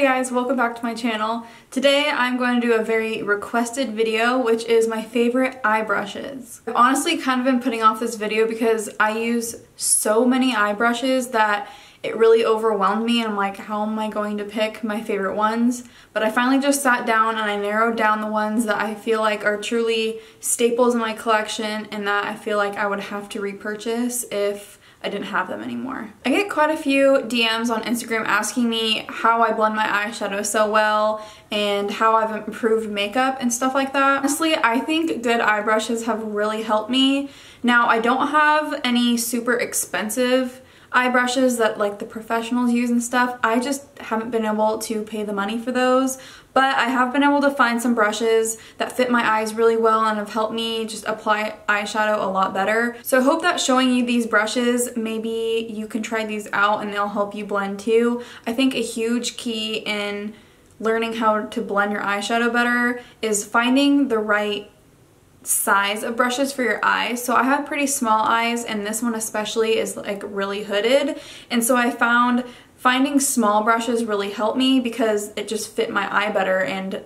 Hey guys, welcome back to my channel. Today I'm going to do a very requested video, which is my favorite eye brushes. I've honestly kind of been putting off this video because I use so many eye brushes that it really overwhelmed me and I'm like, how am I going to pick my favorite ones? But I finally just sat down and I narrowed down the ones that I feel like are truly staples in my collection and that I feel like I would have to repurchase if I didn't have them anymore. I get quite a few DMs on Instagram asking me how I blend my eyeshadow so well and how I've improved makeup and stuff like that. Honestly, I think good eye brushes have really helped me. Now, I don't have any super expensive eye brushes that like the professionals use and stuff. I just haven't been able to pay the money for those, but I have been able to find some brushes that fit my eyes really well and have helped me just apply eyeshadow a lot better. So I hope that showing you these brushes, maybe you can try these out and they'll help you blend too. I think a huge key in learning how to blend your eyeshadow better is finding the right size of brushes for your eyes. So I have pretty small eyes and this one especially is like really hooded. And so I found finding small brushes really helped me because it just fit my eye better and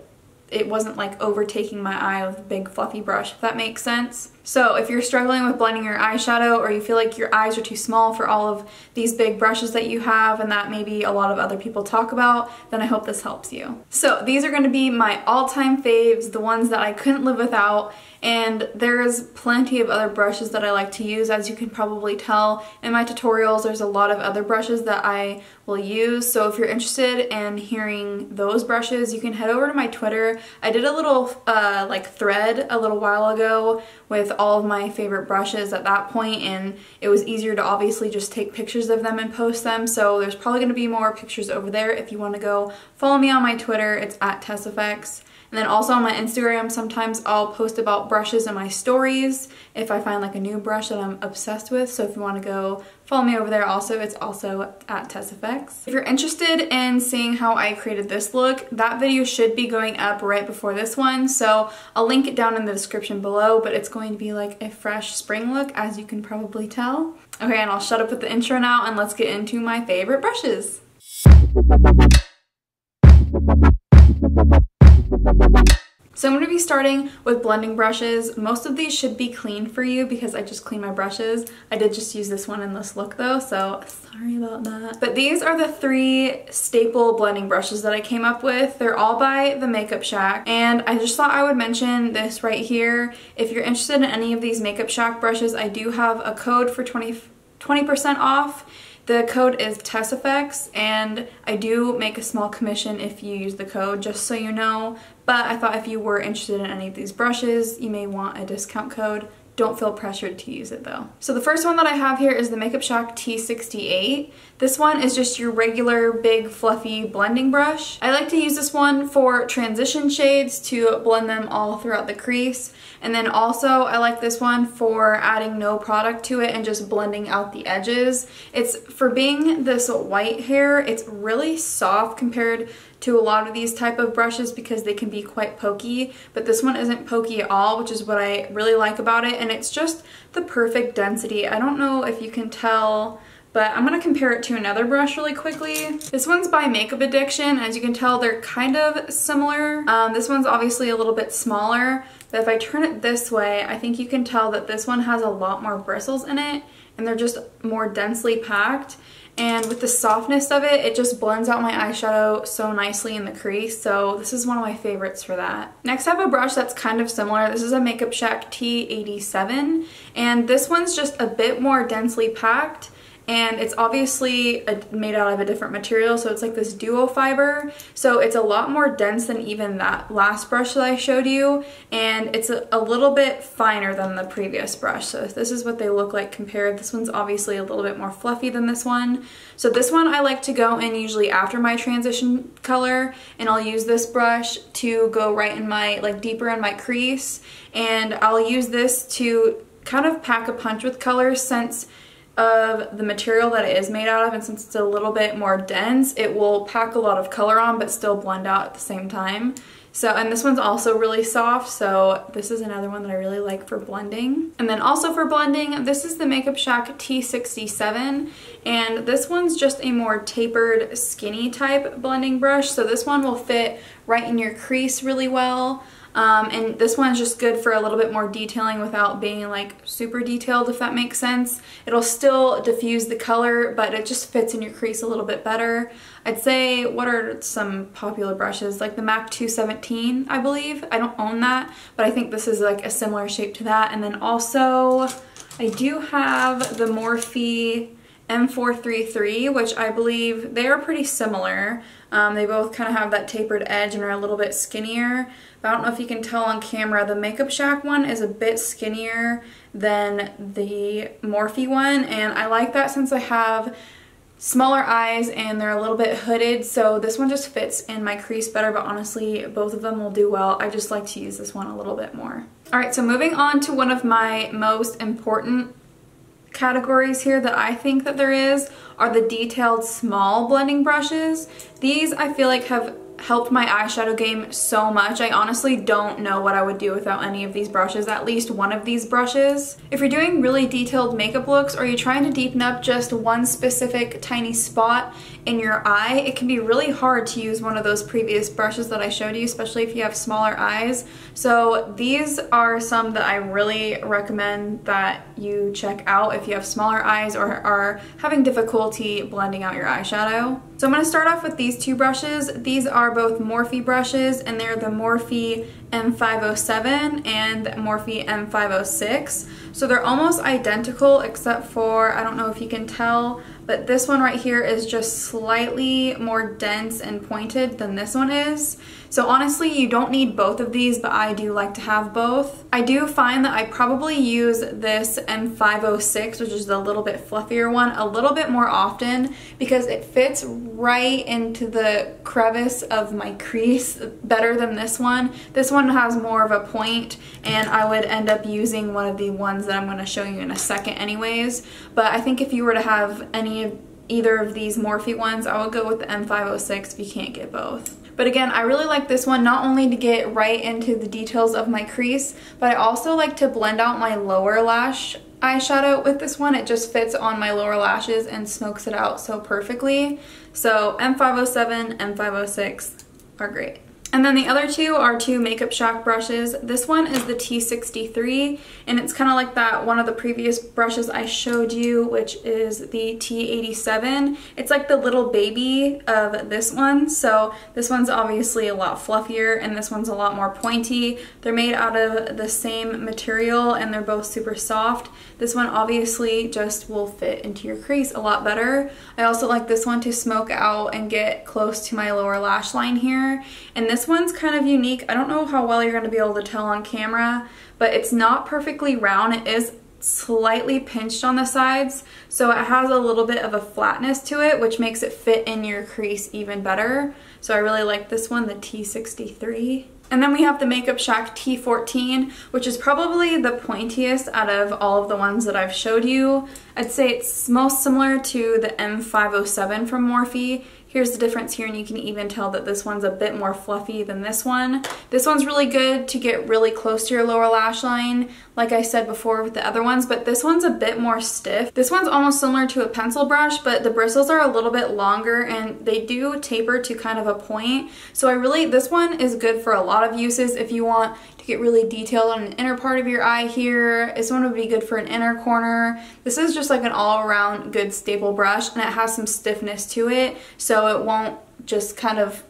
it wasn't like overtaking my eye with a big fluffy brush, if that makes sense. So if you're struggling with blending your eyeshadow or you feel like your eyes are too small for all of these big brushes that you have and that maybe a lot of other people talk about, then I hope this helps you. So these are going to be my all-time faves, the ones that I couldn't live without, and there's plenty of other brushes that I like to use as you can probably tell in my tutorials there's a lot of other brushes that I will use so if you're interested in hearing those brushes you can head over to my Twitter I did a little uh, like thread a little while ago with all of my favorite brushes at that point and it was easier to obviously just take pictures of them and post them so there's probably going to be more pictures over there if you want to go follow me on my Twitter it's at tesseffects and then also on my Instagram, sometimes I'll post about brushes in my stories if I find like a new brush that I'm obsessed with. So if you want to go follow me over there also, it's also at tesseffects. If you're interested in seeing how I created this look, that video should be going up right before this one. So I'll link it down in the description below, but it's going to be like a fresh spring look as you can probably tell. Okay, and I'll shut up with the intro now and let's get into my favorite brushes. So I'm going to be starting with blending brushes. Most of these should be clean for you because I just clean my brushes. I did just use this one in this look though, so sorry about that. But these are the three staple blending brushes that I came up with. They're all by The Makeup Shack, and I just thought I would mention this right here. If you're interested in any of these Makeup Shack brushes, I do have a code for 20 20% off the code is tesseffects and I do make a small commission if you use the code just so you know but I thought if you were interested in any of these brushes you may want a discount code. Don't feel pressured to use it though. So the first one that I have here is the Makeup Shack T68. This one is just your regular big fluffy blending brush. I like to use this one for transition shades to blend them all throughout the crease. And then also I like this one for adding no product to it and just blending out the edges. It's for being this white hair, it's really soft compared to a lot of these type of brushes because they can be quite pokey, but this one isn't pokey at all, which is what I really like about it. And it's just the perfect density. I don't know if you can tell but I'm going to compare it to another brush really quickly. This one's by Makeup Addiction. As you can tell, they're kind of similar. Um, this one's obviously a little bit smaller, but if I turn it this way, I think you can tell that this one has a lot more bristles in it, and they're just more densely packed. And with the softness of it, it just blends out my eyeshadow so nicely in the crease. So this is one of my favorites for that. Next I have a brush that's kind of similar. This is a Makeup Shack T87. And this one's just a bit more densely packed and it's obviously a, made out of a different material so it's like this duo fiber. So it's a lot more dense than even that last brush that I showed you and it's a, a, little bit finer than the previous brush. So this is what they look like compared. This one's obviously a little bit more fluffy than this one. So this one I like to go in usually after my transition color and I'll use this brush to go right in my like deeper in my crease and I'll use this to kind of pack a punch with colors since of the material that it is made out of and since it's a little bit more dense it will pack a lot of color on but still blend out at the same time. So, and this one's also really soft, so this is another one that I really like for blending. And then also for blending, this is the Makeup Shack T67, and this one's just a more tapered, skinny type blending brush, so this one will fit right in your crease really well. Um, and this one's just good for a little bit more detailing without being like super detailed if that makes sense. It'll still diffuse the color but it just fits in your crease a little bit better. I'd say what are some popular brushes like the MAC 217 I believe. I don't own that but I think this is like a similar shape to that and then also I do have the Morphe M433 which I believe they are pretty similar. Um, they both kind of have that tapered edge and are a little bit skinnier. But I don't know if you can tell on camera, the Makeup Shack one is a bit skinnier than the Morphe one. And I like that since I have smaller eyes and they're a little bit hooded so this one just fits in my crease better but honestly both of them will do well I just like to use this one a little bit more alright so moving on to one of my most important categories here that I think that there is are the detailed small blending brushes. These I feel like have helped my eyeshadow game so much. I honestly don't know what I would do without any of these brushes, at least one of these brushes. If you're doing really detailed makeup looks or you're trying to deepen up just one specific tiny spot in your eye, it can be really hard to use one of those previous brushes that I showed you, especially if you have smaller eyes. So these are some that I really recommend that you check out if you have smaller eyes or are having difficulty blending out your eyeshadow. So I'm going to start off with these two brushes. These are both Morphe brushes and they're the Morphe M507 and Morphe M506. So they're almost identical except for, I don't know if you can tell, but this one right here is just slightly more dense and pointed than this one is. So honestly, you don't need both of these, but I do like to have both. I do find that I probably use this M506, which is the little bit fluffier one, a little bit more often because it fits right into the crevice of my crease better than this one. This one has more of a point and I would end up using one of the ones that I'm going to show you in a second anyways. But I think if you were to have any of either of these Morphe ones, I would go with the M506 if you can't get both. But again, I really like this one not only to get right into the details of my crease, but I also like to blend out my lower lash eyeshadow with this one. It just fits on my lower lashes and smokes it out so perfectly. So M507, M506 are great. And then the other two are two Makeup Shack brushes. This one is the T63 and it's kind of like that one of the previous brushes I showed you which is the T87. It's like the little baby of this one so this one's obviously a lot fluffier and this one's a lot more pointy. They're made out of the same material and they're both super soft. This one obviously just will fit into your crease a lot better. I also like this one to smoke out and get close to my lower lash line here and this one's kind of unique. I don't know how well you're going to be able to tell on camera, but it's not perfectly round. It is slightly pinched on the sides, so it has a little bit of a flatness to it, which makes it fit in your crease even better. So I really like this one, the T63. And then we have the Makeup Shack T14, which is probably the pointiest out of all of the ones that I've showed you. I'd say it's most similar to the M507 from Morphe. Here's the difference here and you can even tell that this one's a bit more fluffy than this one. This one's really good to get really close to your lower lash line, like I said before with the other ones, but this one's a bit more stiff. This one's almost similar to a pencil brush, but the bristles are a little bit longer and they do taper to kind of a point. So I really, this one is good for a lot of uses if you want get really detailed on an inner part of your eye here. This one would be good for an inner corner. This is just like an all-around good staple brush and it has some stiffness to it so it won't just kind of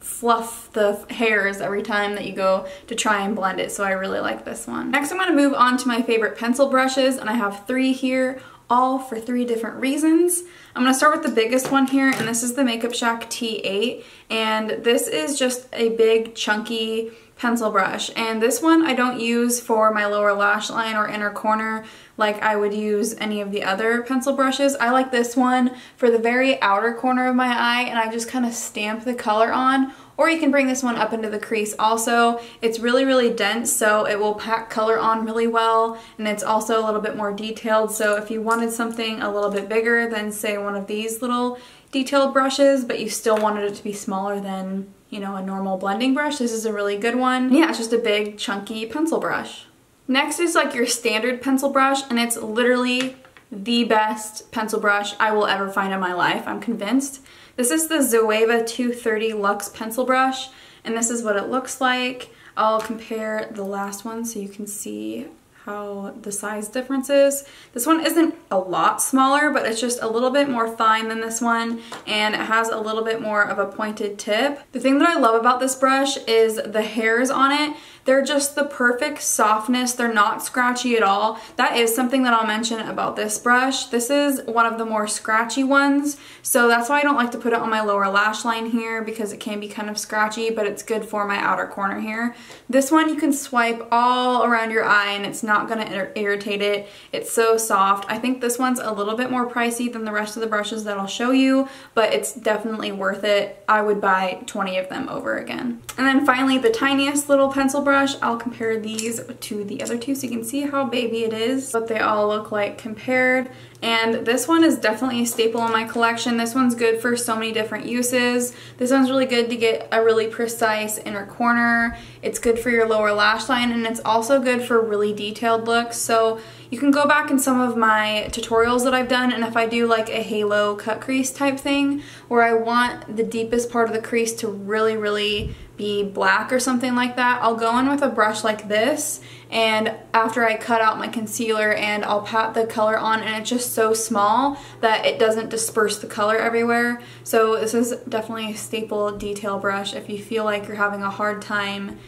fluff the hairs every time that you go to try and blend it so I really like this one. Next I'm going to move on to my favorite pencil brushes and I have three here all for three different reasons. I'm going to start with the biggest one here and this is the Makeup Shack T8 and this is just a big chunky pencil brush and this one I don't use for my lower lash line or inner corner like I would use any of the other pencil brushes. I like this one for the very outer corner of my eye and I just kind of stamp the color on or you can bring this one up into the crease also. It's really, really dense, so it will pack color on really well, and it's also a little bit more detailed, so if you wanted something a little bit bigger than, say, one of these little detailed brushes, but you still wanted it to be smaller than, you know, a normal blending brush, this is a really good one. Yeah, it's just a big, chunky pencil brush. Next is like your standard pencil brush, and it's literally the best pencil brush I will ever find in my life, I'm convinced. This is the Zoeva 230 Luxe Pencil Brush, and this is what it looks like. I'll compare the last one so you can see how the size difference is. This one isn't a lot smaller, but it's just a little bit more fine than this one, and it has a little bit more of a pointed tip. The thing that I love about this brush is the hairs on it. They're just the perfect softness. They're not scratchy at all. That is something that I'll mention about this brush. This is one of the more scratchy ones, so that's why I don't like to put it on my lower lash line here because it can be kind of scratchy, but it's good for my outer corner here. This one you can swipe all around your eye and it's not gonna ir irritate it. It's so soft. I think this one's a little bit more pricey than the rest of the brushes that I'll show you, but it's definitely worth it. I would buy 20 of them over again. And then finally, the tiniest little pencil brush brush. I'll compare these to the other two so you can see how baby it is, what they all look like compared. And this one is definitely a staple in my collection. This one's good for so many different uses. This one's really good to get a really precise inner corner. It's good for your lower lash line and it's also good for really detailed looks. So you can go back in some of my tutorials that I've done and if I do like a halo cut crease type thing where I want the deepest part of the crease to really, really be black or something like that, I'll go in with a brush like this and after I cut out my concealer and I'll pat the color on and it's just so small that it doesn't disperse the color everywhere. So this is definitely a staple detail brush if you feel like you're having a hard time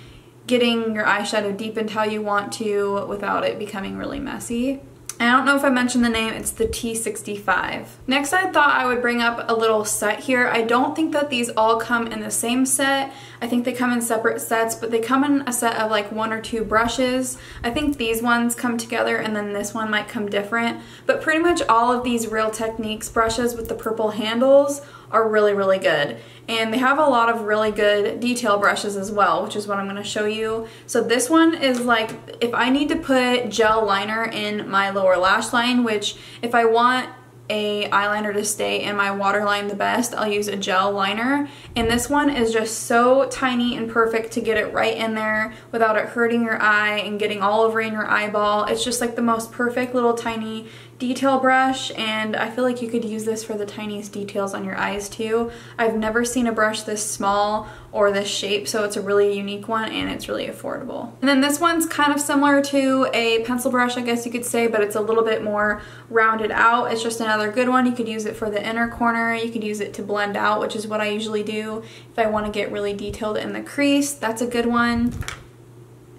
getting your eyeshadow deepened how you want to without it becoming really messy. I don't know if I mentioned the name, it's the T65. Next I thought I would bring up a little set here. I don't think that these all come in the same set. I think they come in separate sets, but they come in a set of like one or two brushes. I think these ones come together and then this one might come different, but pretty much all of these Real Techniques brushes with the purple handles are really, really good. And they have a lot of really good detail brushes as well, which is what I'm going to show you. So this one is like, if I need to put gel liner in my lower lash line, which if I want a eyeliner to stay in my waterline the best, I'll use a gel liner. And this one is just so tiny and perfect to get it right in there without it hurting your eye and getting all over in your eyeball. It's just like the most perfect little tiny detail brush and I feel like you could use this for the tiniest details on your eyes too. I've never seen a brush this small or this shape so it's a really unique one and it's really affordable. And then this one's kind of similar to a pencil brush I guess you could say but it's a little bit more rounded out. It's just another good one. You could use it for the inner corner. You could use it to blend out which is what I usually do if I want to get really detailed in the crease. That's a good one.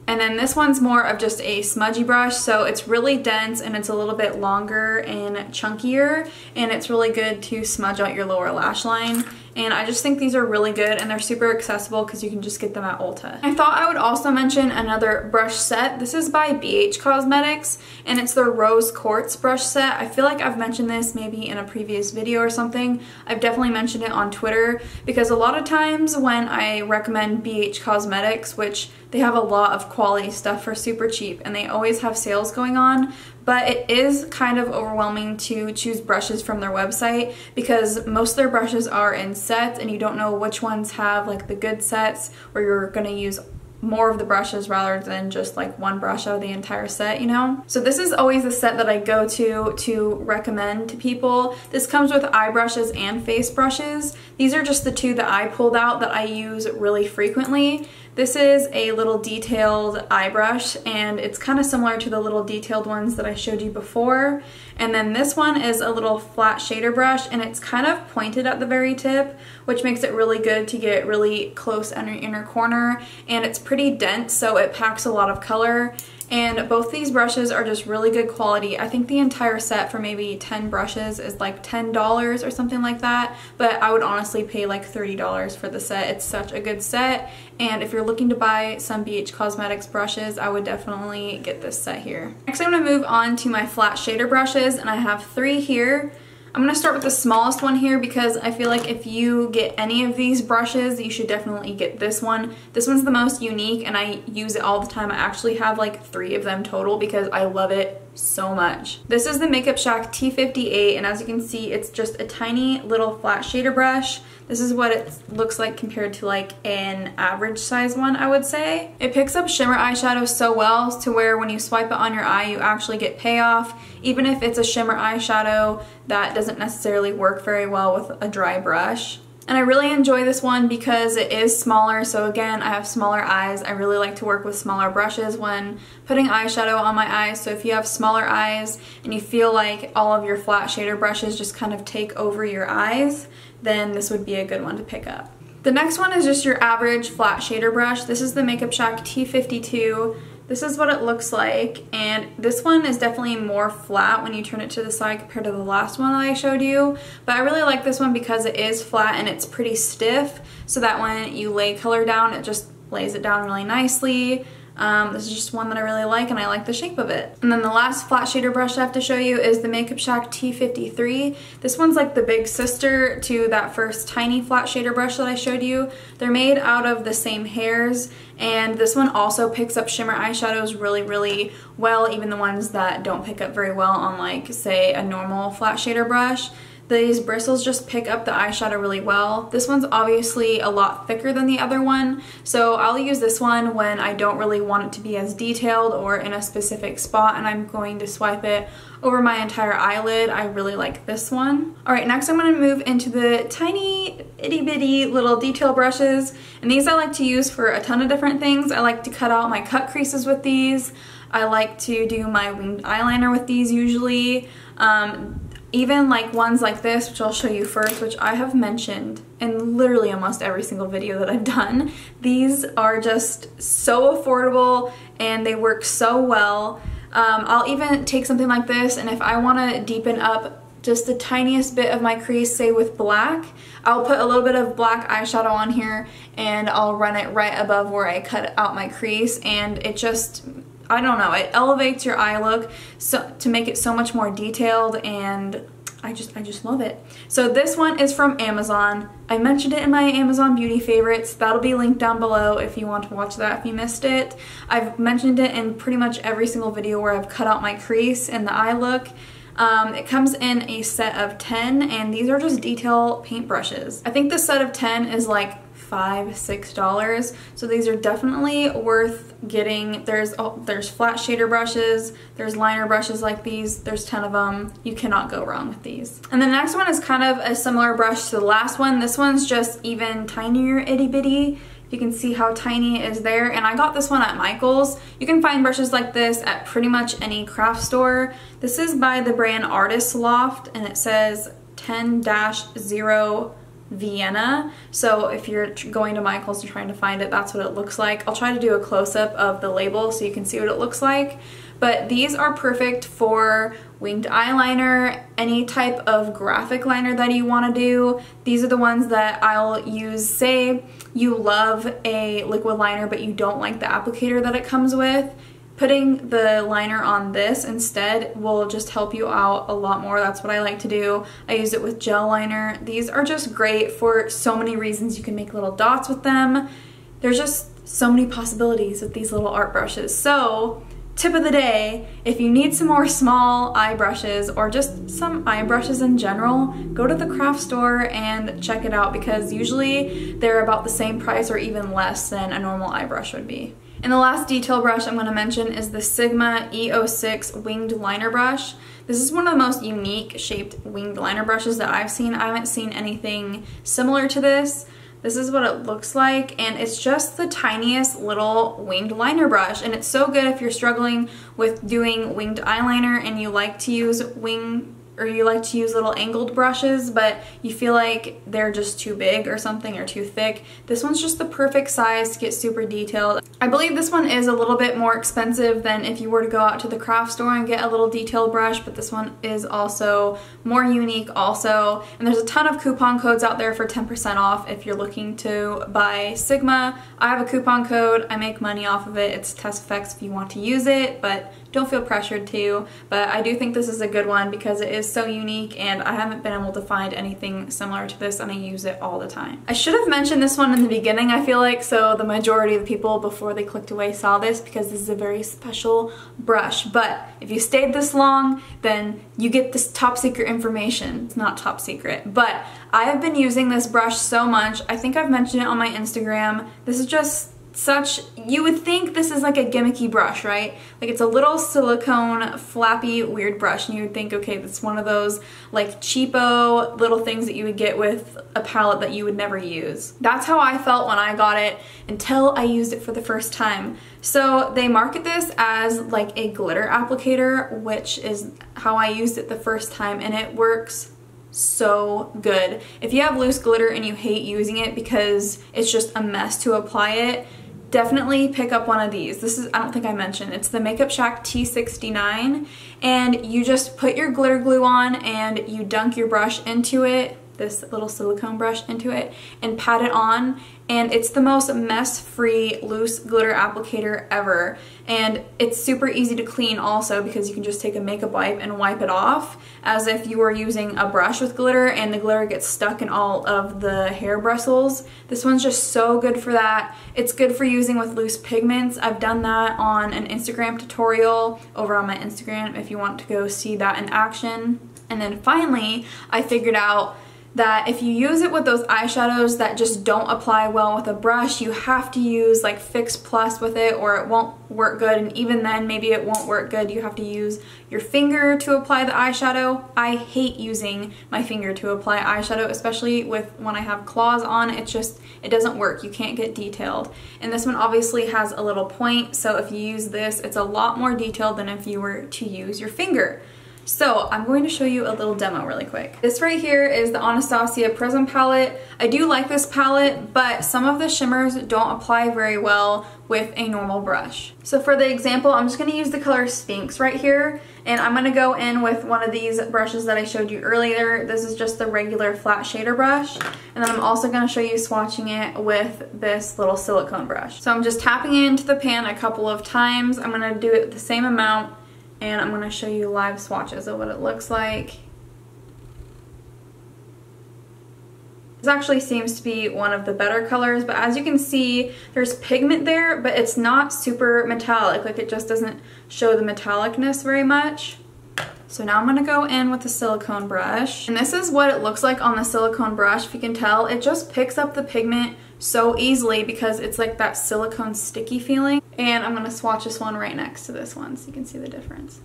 And then this one's more of just a smudgy brush, so it's really dense and it's a little bit longer and chunkier, and it's really good to smudge out your lower lash line and I just think these are really good and they're super accessible because you can just get them at Ulta. I thought I would also mention another brush set. This is by BH Cosmetics and it's their Rose Quartz brush set. I feel like I've mentioned this maybe in a previous video or something. I've definitely mentioned it on Twitter because a lot of times when I recommend BH Cosmetics, which they have a lot of quality stuff for super cheap and they always have sales going on, but it is kind of overwhelming to choose brushes from their website because most of their brushes are in sets and you don't know which ones have like the good sets where you're going to use more of the brushes rather than just like one brush out of the entire set, you know? So this is always the set that I go to to recommend to people. This comes with eye brushes and face brushes. These are just the two that I pulled out that I use really frequently. This is a little detailed eye brush and it's kind of similar to the little detailed ones that I showed you before. And then this one is a little flat shader brush and it's kind of pointed at the very tip, which makes it really good to get really close on your inner corner. And it's pretty pretty dense, so it packs a lot of color and both these brushes are just really good quality. I think the entire set for maybe 10 brushes is like $10 or something like that, but I would honestly pay like $30 for the set. It's such a good set, and if you're looking to buy some BH Cosmetics brushes, I would definitely get this set here. Next I'm going to move on to my flat shader brushes, and I have three here. I'm going to start with the smallest one here because I feel like if you get any of these brushes, you should definitely get this one. This one's the most unique and I use it all the time. I actually have like three of them total because I love it so much. This is the Makeup Shack T58 and as you can see, it's just a tiny little flat shader brush. This is what it looks like compared to like an average size one, I would say. It picks up shimmer eyeshadow so well to where when you swipe it on your eye, you actually get payoff. Even if it's a shimmer eyeshadow that doesn't necessarily work very well with a dry brush. And I really enjoy this one because it is smaller, so again, I have smaller eyes. I really like to work with smaller brushes when putting eyeshadow on my eyes, so if you have smaller eyes and you feel like all of your flat shader brushes just kind of take over your eyes, then this would be a good one to pick up. The next one is just your average flat shader brush. This is the Makeup Shack T52. This is what it looks like, and this one is definitely more flat when you turn it to the side compared to the last one that I showed you, but I really like this one because it is flat and it's pretty stiff, so that when you lay color down, it just lays it down really nicely. Um, this is just one that I really like and I like the shape of it. And then the last flat shader brush I have to show you is the Makeup Shack T53. This one's like the big sister to that first tiny flat shader brush that I showed you. They're made out of the same hairs and this one also picks up shimmer eyeshadows really, really well, even the ones that don't pick up very well on like, say, a normal flat shader brush. These bristles just pick up the eyeshadow really well. This one's obviously a lot thicker than the other one, so I'll use this one when I don't really want it to be as detailed or in a specific spot and I'm going to swipe it over my entire eyelid. I really like this one. All right, next I'm gonna move into the tiny itty bitty little detail brushes. And these I like to use for a ton of different things. I like to cut out my cut creases with these. I like to do my winged eyeliner with these usually. Um, even like ones like this, which I'll show you first, which I have mentioned in literally almost every single video that I've done. These are just so affordable and they work so well. Um, I'll even take something like this and if I want to deepen up just the tiniest bit of my crease, say with black, I'll put a little bit of black eyeshadow on here and I'll run it right above where I cut out my crease and it just I don't know, it elevates your eye look so to make it so much more detailed and I just I just love it. So this one is from Amazon. I mentioned it in my Amazon beauty favorites. That'll be linked down below if you want to watch that if you missed it. I've mentioned it in pretty much every single video where I've cut out my crease and the eye look. Um, it comes in a set of 10 and these are just detail paint brushes. I think the set of 10 is like five six dollars. So these are definitely worth getting. There's oh, there's flat shader brushes there's liner brushes like these there's 10 of them you cannot go wrong with these. And the next one is kind of a similar brush to the last one. This one's just even tinier itty bitty. You can see how tiny it is there. And I got this one at Michael's. You can find brushes like this at pretty much any craft store. This is by the brand Artist Loft and it says 10-0 Vienna. So if you're going to Michael's and trying to find it, that's what it looks like. I'll try to do a close-up of the label so you can see what it looks like. But these are perfect for winged eyeliner, any type of graphic liner that you want to do. These are the ones that I'll use. Say you love a liquid liner but you don't like the applicator that it comes with. Putting the liner on this instead will just help you out a lot more. That's what I like to do. I use it with gel liner. These are just great for so many reasons. You can make little dots with them. There's just so many possibilities with these little art brushes. So tip of the day, if you need some more small eye brushes or just some eye brushes in general, go to the craft store and check it out because usually they're about the same price or even less than a normal eye brush would be. And the last detail brush I'm going to mention is the Sigma E06 Winged Liner Brush. This is one of the most unique shaped winged liner brushes that I've seen. I haven't seen anything similar to this. This is what it looks like and it's just the tiniest little winged liner brush and it's so good if you're struggling with doing winged eyeliner and you like to use wing or you like to use little angled brushes but you feel like they're just too big or something or too thick, this one's just the perfect size to get super detailed. I believe this one is a little bit more expensive than if you were to go out to the craft store and get a little detailed brush, but this one is also more unique also. And there's a ton of coupon codes out there for 10% off if you're looking to buy Sigma. I have a coupon code, I make money off of it. It's tesseffects if you want to use it, but don't feel pressured to, but I do think this is a good one because it is so unique and I haven't been able to find anything similar to this and I use it all the time. I should have mentioned this one in the beginning, I feel like, so the majority of the people before they clicked away saw this because this is a very special brush, but if you stayed this long, then you get this top secret information. It's not top secret, but I have been using this brush so much. I think I've mentioned it on my Instagram. This is just such, you would think this is like a gimmicky brush, right? Like it's a little silicone, flappy, weird brush, and you would think, okay, that's one of those like cheapo little things that you would get with a palette that you would never use. That's how I felt when I got it until I used it for the first time. So they market this as like a glitter applicator, which is how I used it the first time, and it works so good. If you have loose glitter and you hate using it because it's just a mess to apply it, definitely pick up one of these. This is, I don't think I mentioned, it's the Makeup Shack T69 and you just put your glitter glue on and you dunk your brush into it this little silicone brush into it and pat it on and it's the most mess-free loose glitter applicator ever and it's super easy to clean also because you can just take a makeup wipe and wipe it off as if you were using a brush with glitter and the glitter gets stuck in all of the hair bristles. This one's just so good for that. It's good for using with loose pigments. I've done that on an Instagram tutorial over on my Instagram if you want to go see that in action. And then finally, I figured out that if you use it with those eyeshadows that just don't apply well with a brush, you have to use like Fix Plus with it or it won't work good and even then maybe it won't work good. You have to use your finger to apply the eyeshadow. I hate using my finger to apply eyeshadow, especially with when I have claws on. It's just, it doesn't work. You can't get detailed. And this one obviously has a little point, so if you use this, it's a lot more detailed than if you were to use your finger. So I'm going to show you a little demo really quick. This right here is the Anastasia Prism palette. I do like this palette, but some of the shimmers don't apply very well with a normal brush. So for the example, I'm just going to use the color Sphinx right here, and I'm going to go in with one of these brushes that I showed you earlier. This is just the regular flat shader brush, and then I'm also going to show you swatching it with this little silicone brush. So I'm just tapping it into the pan a couple of times. I'm going to do it the same amount and I'm going to show you live swatches of what it looks like. This actually seems to be one of the better colors, but as you can see, there's pigment there, but it's not super metallic. Like it just doesn't show the metallicness very much. So now I'm to go in with the silicone brush. And this is what it looks like on the silicone brush. If you can tell, it just picks up the pigment so easily because it's like that silicone sticky feeling. And I'm going to swatch this one right next to this one so you can see the difference.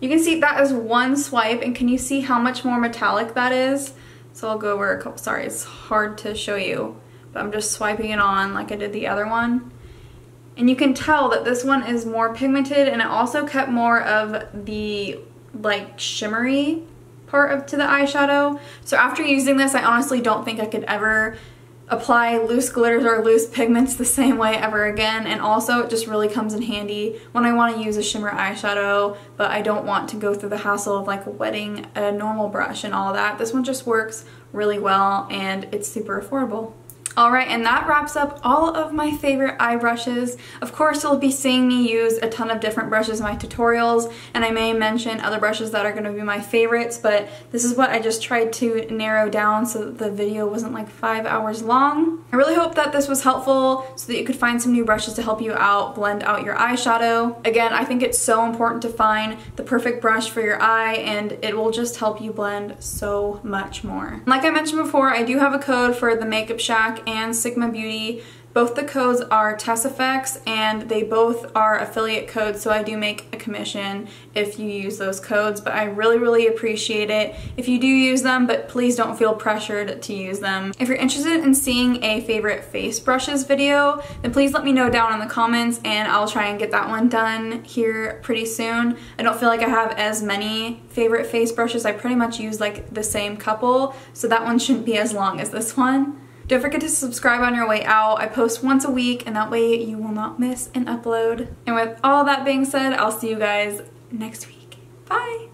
You can see that is one swipe and can you see how much more metallic that is? So I'll go over a couple, sorry it's hard to show you, but I'm just swiping it on like I did the other one. And you can tell that this one is more pigmented and it also kept more of the like shimmery part of to the eyeshadow. So after using this, I honestly don't think I could ever apply loose glitters or loose pigments the same way ever again and also it just really comes in handy when I want to use a shimmer eyeshadow but I don't want to go through the hassle of like wetting a normal brush and all that. This one just works really well and it's super affordable. Alright, and that wraps up all of my favorite eye brushes. Of course, you'll be seeing me use a ton of different brushes in my tutorials, and I may mention other brushes that are going to be my favorites, but this is what I just tried to narrow down so that the video wasn't like five hours long. I really hope that this was helpful so that you could find some new brushes to help you out, blend out your eyeshadow. Again, I think it's so important to find the perfect brush for your eye, and it will just help you blend so much more. Like I mentioned before, I do have a code for the Makeup Shack and Sigma Beauty Both the codes are tesseffects and they both are affiliate codes so I do make a commission if you use those codes but I really really appreciate it if you do use them but please don't feel pressured to use them. If you're interested in seeing a favorite face brushes video then please let me know down in the comments and I'll try and get that one done here pretty soon. I don't feel like I have as many favorite face brushes. I pretty much use like the same couple so that one shouldn't be as long as this one. Don't forget to subscribe on your way out. I post once a week and that way you will not miss an upload. And with all that being said, I'll see you guys next week. Bye!